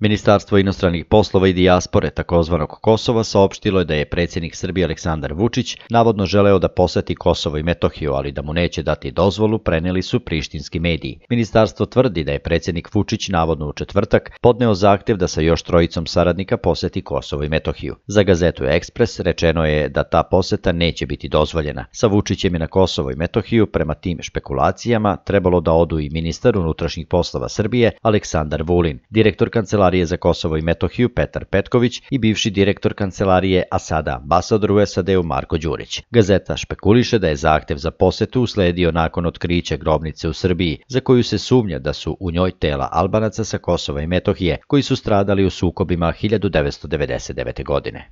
Ministarstvo inostranih poslova i dijaspore takozvanog Kosova saopštilo je da je predsjednik Srbije Aleksandar Vučić navodno želeo da poseti Kosovo i Metohiju, ali da mu neće dati dozvolu, preneli su prištinski mediji. Ministarstvo tvrdi da je predsjednik Vučić navodno u četvrtak podneo zahtjev da sa još trojicom saradnika poseti Kosovo i Metohiju. Za gazetu Ekspres rečeno je da ta poseta neće biti dozvoljena. Sa Vučićem je na Kosovo i Metohiju prema tim špekulacijama trebalo da odu i ministar unutrašnjih poslova Srbije Aleksandar Vulin, direktor kancelarije Kancelarije za Kosovo i Metohiju Petar Petković i bivši direktor Kancelarije, a sada ambasador u SAD-u Marko Đurić. Gazeta špekuliše da je zahtev za posetu usledio nakon otkrića grobnice u Srbiji, za koju se sumnja da su u njoj tela Albanaca sa Kosova i Metohije, koji su stradali u sukobima 1999. godine.